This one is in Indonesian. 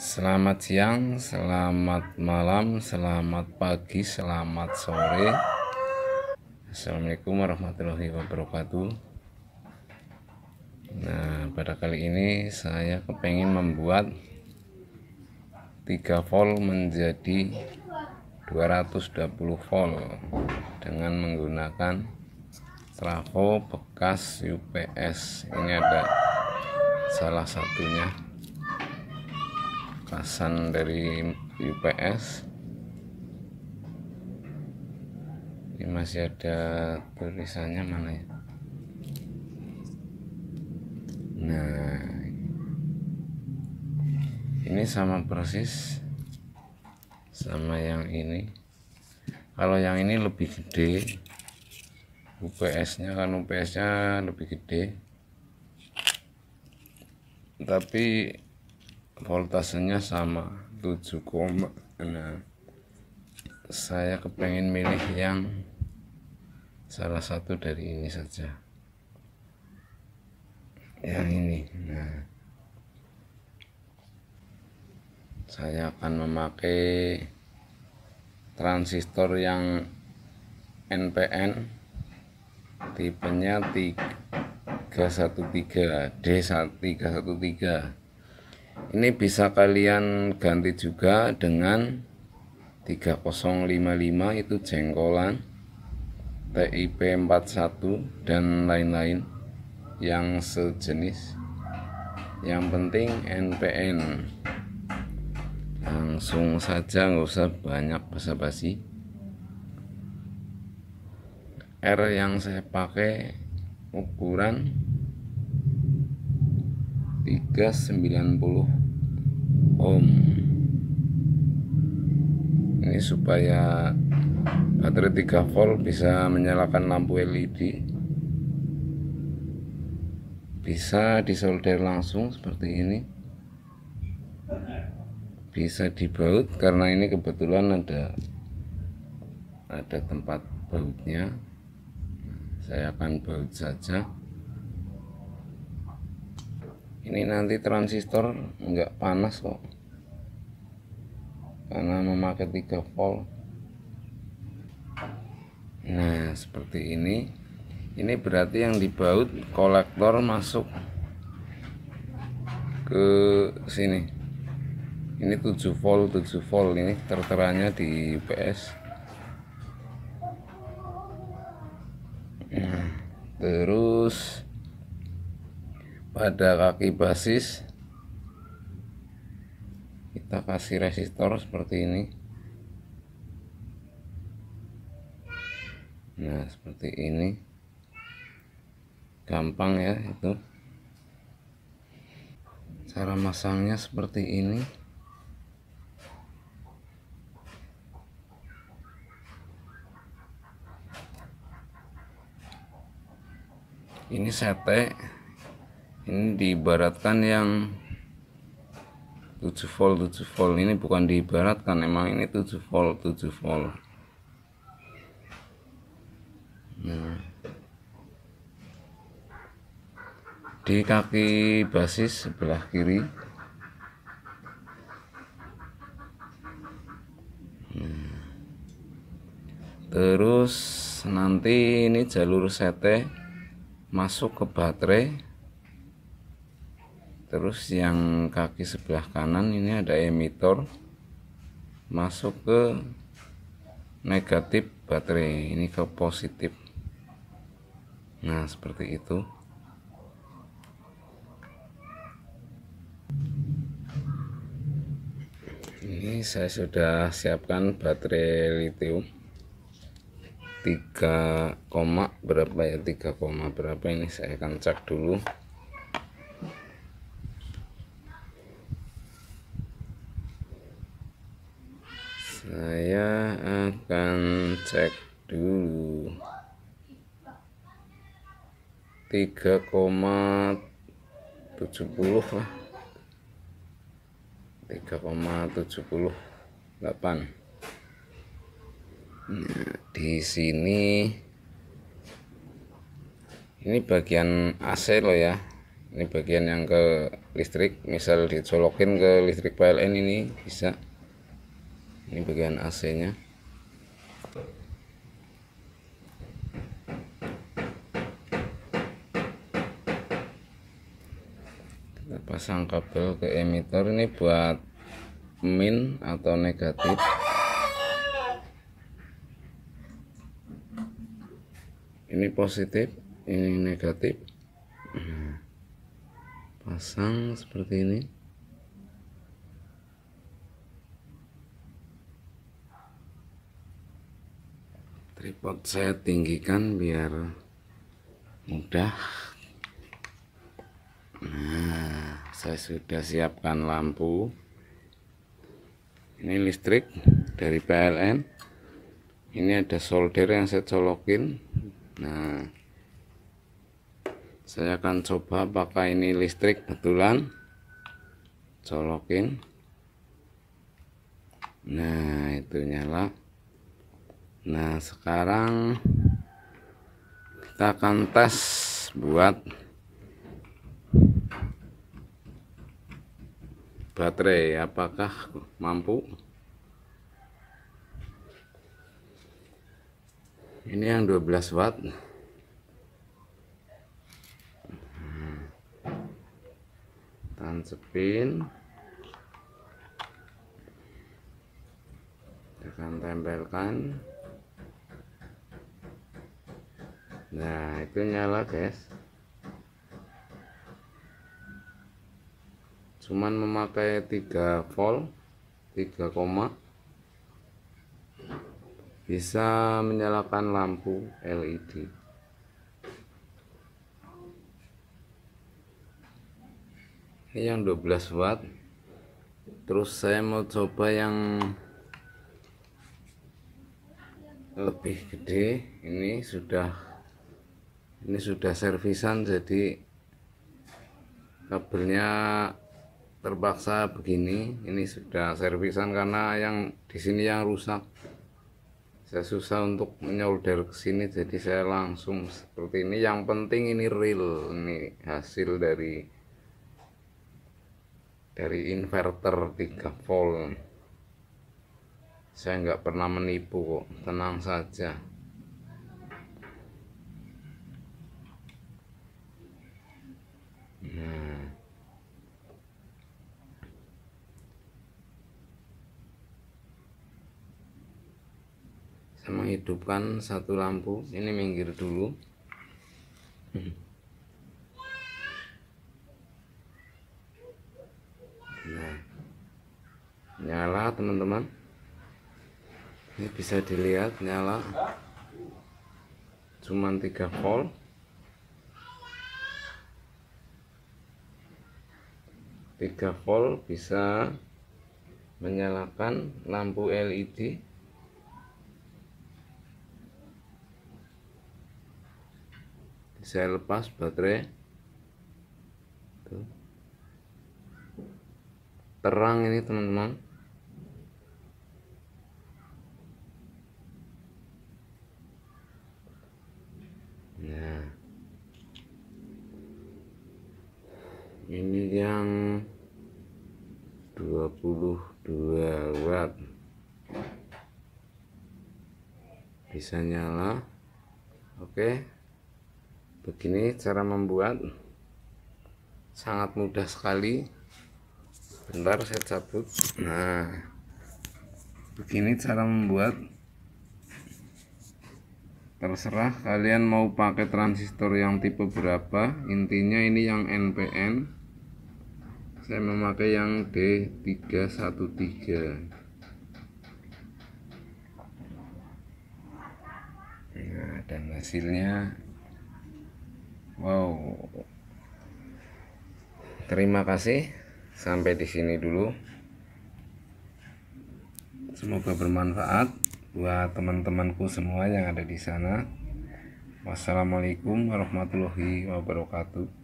Selamat siang, selamat malam, selamat pagi, selamat sore. Assalamualaikum warahmatullahi wabarakatuh. Nah, pada kali ini saya kepengen membuat 3 volt menjadi 220 volt dengan menggunakan trafo bekas UPS. Ini ada salah satunya pasan dari UPS ini masih ada tulisannya mana ya? Nah ini sama persis sama yang ini. Kalau yang ini lebih gede. UPS nya kan UPS nya lebih gede. Tapi voltasenya sama 7, nah saya kepengen milih yang salah satu dari ini saja. Yang ini nah. Saya akan memakai transistor yang NPN tipenya 313 D313 ini bisa kalian ganti juga dengan 3055 itu jengkolan TIP 41 dan lain-lain yang sejenis. Yang penting NPN langsung saja nggak usah banyak basa-basi. R yang saya pakai ukuran 390 ohm. Ini supaya baterai 3 volt bisa menyalakan lampu LED bisa disolder langsung seperti ini. Bisa dibaut karena ini kebetulan ada ada tempat bautnya. Saya akan baut saja ini nanti transistor enggak panas kok. Karena memakai 3 volt. Nah seperti ini. Ini berarti yang dibaut kolektor masuk ke sini. Ini 7 volt 7 volt. Ini terteranya di UPS nah, terus pada kaki basis. Kita kasih resistor seperti ini. Nah seperti ini. Gampang ya itu. Cara masangnya seperti ini. Ini sete ini diibaratkan yang 7 volt 7 volt. Ini bukan diibaratkan emang ini 7 volt 7 volt. Nah. Di kaki basis sebelah kiri. Nah. terus nanti ini jalur sete masuk ke baterai terus yang kaki sebelah kanan ini ada emitor masuk ke negatif baterai. Ini ke positif. Nah seperti itu. Ini saya sudah siapkan baterai lithium. 3, berapa ya? 3, berapa ini? Saya akan cek dulu saya akan cek dulu. 3,70 lah. 3,78 nah, di sini ini bagian AC loh ya. Ini bagian yang ke listrik. Misal dicolokin ke listrik PLN ini bisa ini bagian AC nya kita pasang kabel ke emitter. Ini buat min atau negatif. Ini positif ini negatif. Pasang seperti ini tripod saya tinggikan biar mudah. Nah saya sudah siapkan lampu. Ini listrik dari PLN ini ada solder yang saya colokin. Nah saya akan coba pakai ini listrik betulan. Colokin. Nah itu nyala nah sekarang kita akan tes buat baterai. Apakah mampu? Ini yang 12 watt. Tancapin akan tempelkan nah itu nyala guys. Cuman memakai 3 volt 3 koma bisa menyalakan lampu LED ini yang 12 watt. Terus saya mau coba yang lebih gede. Ini sudah ini sudah servisan jadi kabelnya terpaksa begini. Ini sudah servisan karena yang di sini yang rusak. Saya susah untuk menyolder ke sini jadi saya langsung seperti ini. Yang penting ini real ini hasil dari dari inverter 3 volt. Saya nggak pernah menipu kok tenang saja saya menghidupkan satu lampu ini minggir dulu. Nah nyala teman-teman. Ini bisa dilihat nyala. Cuman 3 volt. Tiga volt bisa menyalakan lampu LED saya lepas baterai. Tuh. terang ini teman-teman. Nah. Ini yang 22 watt. Bisa nyala. Oke. okay begini cara membuat. Sangat mudah sekali. Bentar saya cabut. Nah begini cara membuat. Terserah kalian mau pakai transistor yang tipe berapa. Intinya ini yang NPN saya memakai yang D313 nah dan hasilnya Wow. Terima kasih. Sampai di sini dulu. Semoga bermanfaat buat teman-temanku semua yang ada di sana. Wassalamualaikum warahmatullahi wabarakatuh.